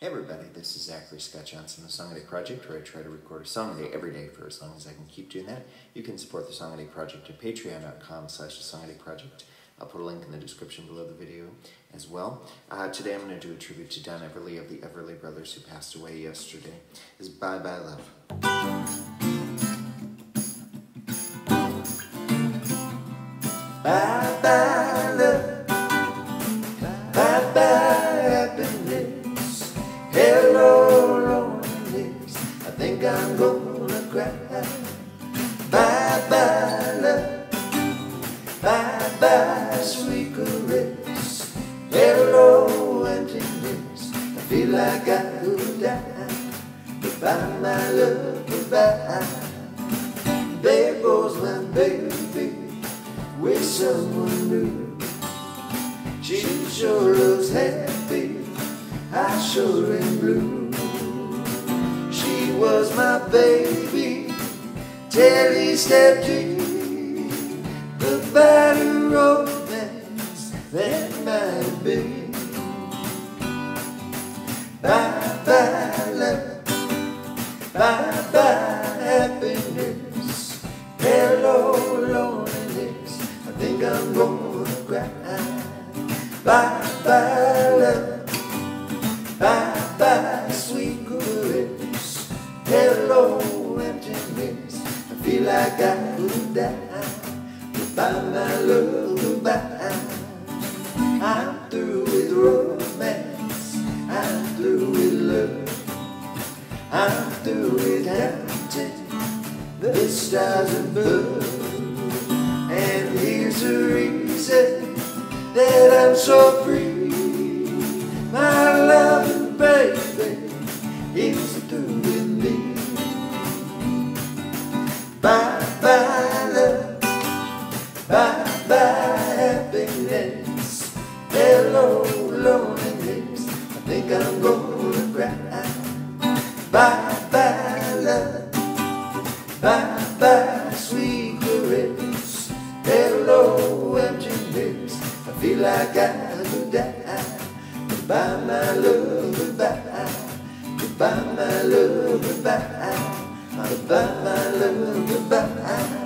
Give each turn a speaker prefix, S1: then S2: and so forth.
S1: Hey everybody, this is Zachary Scot Johnson, the Song a Day Project, where I try to record a song a day every day for as long as I can keep doing that. You can support the Song a Day Project at patreon.com slash the Song Day Project. I'll put a link in the description below the video as well. Uh, today I'm going to do a tribute to Don Everly of the Everly Brothers who passed away yesterday. Is Bye Bye Love. Bye I'm gonna cry. Bye bye love, bye bye sweet caress, hello emptiness. I feel like I could die. Goodbye my love, goodbye. There goes my baby with someone new. She sure looks happy, I sure am blue. Was my baby, Telly stepped in. Goodbye to romance that might have been. Bye bye love, bye bye happiness. Hello loneliness, I think I'm gonna cry. Bye bye love, like goodbye, my love, goodbye. I'm through with romance, I'm through with love, I'm through with counting the stars above. And here's the reason that I'm so free. My loving baby is through with Like I could die. Goodbye, my love, goodbye. Goodbye, my love, goodbye. Goodbye, my love, goodbye.